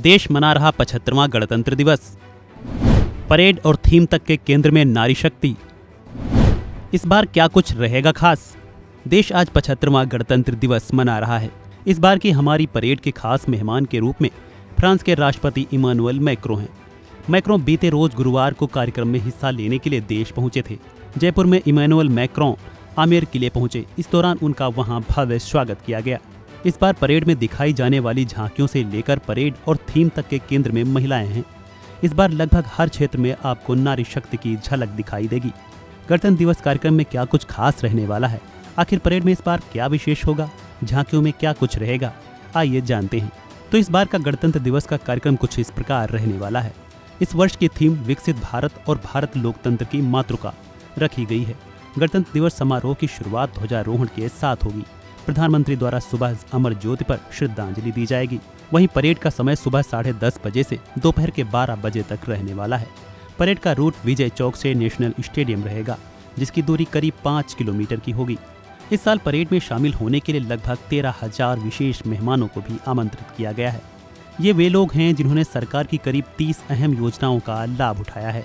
देश मना रहा पचहत्तरवां गणतंत्र दिवस। परेड और थीम तक के केंद्र में नारी शक्ति। इस बार क्या कुछ रहेगा खास? देश आज पचहत्तरवां गणतंत्र दिवस मना रहा है। इस बार की हमारी परेड के खास मेहमान के रूप में फ्रांस के राष्ट्रपति इमानुअल मैक्रो हैं। मैक्रो बीते रोज गुरुवार को कार्यक्रम में हिस्सा लेने के लिए देश पहुँचे थे। जयपुर में इमानुअल मैक्रो आमेर किले पहुँचे। इस दौरान उनका वहाँ भव्य स्वागत किया गया। इस बार परेड में दिखाई जाने वाली झांकियों से लेकर परेड और थीम तक के केंद्र में महिलाएँ हैं। इस बार लगभग हर क्षेत्र में आपको नारी शक्ति की झलक दिखाई देगी। गणतंत्र दिवस कार्यक्रम में क्या कुछ खास रहने वाला है? आखिर परेड में इस बार क्या विशेष होगा? झांकियों में क्या कुछ रहेगा? आइए जानते हैं। तो इस बार का गणतंत्र दिवस का कार्यक्रम कुछ इस प्रकार रहने वाला है। इस वर्ष की थीम विकसित भारत और भारत लोकतंत्र की मातृका रखी गई है। गणतंत्र दिवस समारोह की शुरुआत ध्वजारोहण के साथ होगी। प्रधानमंत्री द्वारा सुबह अमर ज्योति पर श्रद्धांजलि दी जाएगी। वहीं परेड का समय सुबह साढ़े दस बजे से दोपहर के बारह बजे तक रहने वाला है। परेड का रूट विजय चौक से नेशनल स्टेडियम रहेगा, जिसकी दूरी करीब पाँच किलोमीटर की होगी। इस साल परेड में शामिल होने के लिए लगभग तेरह हज़ार विशेष मेहमानों को भी आमंत्रित किया गया है। ये वे लोग हैं जिन्होंने सरकार की करीब 30 अहम योजनाओं का लाभ उठाया है।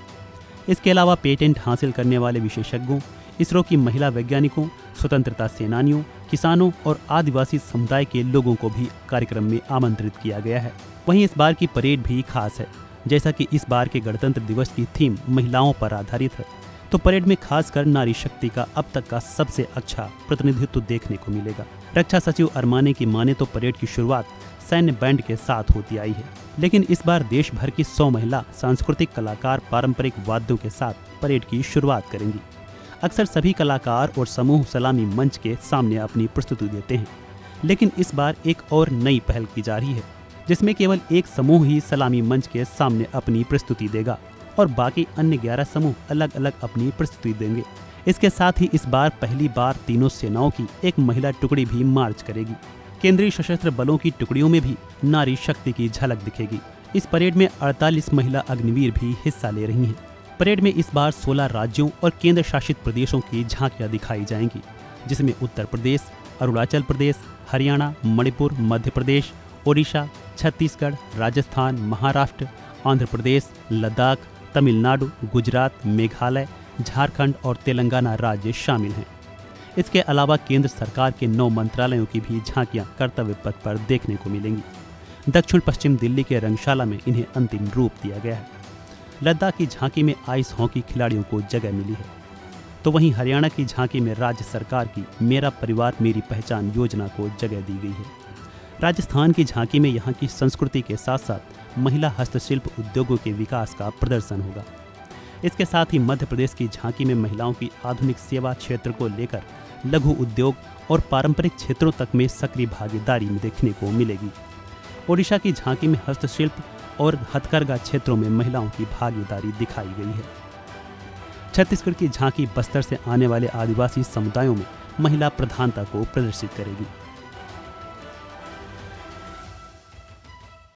इसके अलावा पेटेंट हासिल करने वाले विशेषज्ञों, इसरो की महिला वैज्ञानिकों, स्वतंत्रता सेनानियों किसानों और आदिवासी समुदाय के लोगों को भी कार्यक्रम में आमंत्रित किया गया है। वहीं इस बार की परेड भी खास है, जैसा कि इस बार के गणतंत्र दिवस की थीम महिलाओं पर आधारित है। तो परेड में खासकर नारी शक्ति का अब तक का सबसे अच्छा प्रतिनिधित्व देखने को मिलेगा। रक्षा सचिव अरमाने की माने तो परेड की शुरुआत सैन्य बैंड के साथ होती आई है, लेकिन इस बार देश भर की सौ महिला सांस्कृतिक कलाकार पारंपरिक वाद्यों के साथ परेड की शुरुआत करेंगी। अक्सर सभी कलाकार और समूह सलामी मंच के सामने अपनी प्रस्तुति देते हैं। लेकिन इस बार एक और नई पहल की जा रही है, जिसमें केवल एक समूह ही सलामी मंच के सामने अपनी प्रस्तुति देगा और बाकी अन्य ग्यारह समूह अलग अलग अपनी प्रस्तुति देंगे। इसके साथ ही इस बार पहली बार तीनों सेनाओं की एक महिला टुकड़ी भी मार्च करेगी। केंद्रीय सशस्त्र बलों की टुकड़ियों में भी नारी शक्ति की झलक दिखेगी। इस परेड में 48 महिला अग्निवीर भी हिस्सा ले रही हैं। परेड में इस बार 16 राज्यों और केंद्र शासित प्रदेशों की झांकियाँ दिखाई जाएँगी, जिसमें उत्तर प्रदेश, अरुणाचल प्रदेश, हरियाणा, मणिपुर, मध्य प्रदेश, ओडिशा, छत्तीसगढ़, राजस्थान, महाराष्ट्र, आंध्र प्रदेश, लद्दाख, तमिलनाडु, गुजरात, मेघालय, झारखंड और तेलंगाना राज्य शामिल हैं। इसके अलावा केंद्र सरकार के नौ मंत्रालयों की भी झांकियाँ कर्तव्य पथ पर देखने को मिलेंगी। दक्षिण पश्चिम दिल्ली के रंगशाला में इन्हें अंतिम रूप दिया गया है। लद्दाख की झांकी में आइस हॉकी खिलाड़ियों को जगह मिली है। तो वहीं हरियाणा की झांकी में राज्य सरकार की मेरा परिवार, मेरी पहचान योजना को जगह दी गई है। राजस्थान की झांकी में यहाँ की संस्कृति के साथ साथ महिला हस्तशिल्प उद्योगों के विकास का प्रदर्शन होगा। इसके साथ ही मध्य प्रदेश की झांकी में महिलाओं की आधुनिक सेवा क्षेत्र को लेकर लघु उद्योग और पारंपरिक क्षेत्रों तक में सक्रिय भागीदारी देखने को मिलेगी। ओडिशा की झांकी में हस्तशिल्प और हथकरघा क्षेत्रों में महिलाओं की भागीदारी दिखाई गई है। छत्तीसगढ़ की झांकी बस्तर से आने वाले आदिवासी समुदायों में महिला प्रधानता को प्रदर्शित करेगी।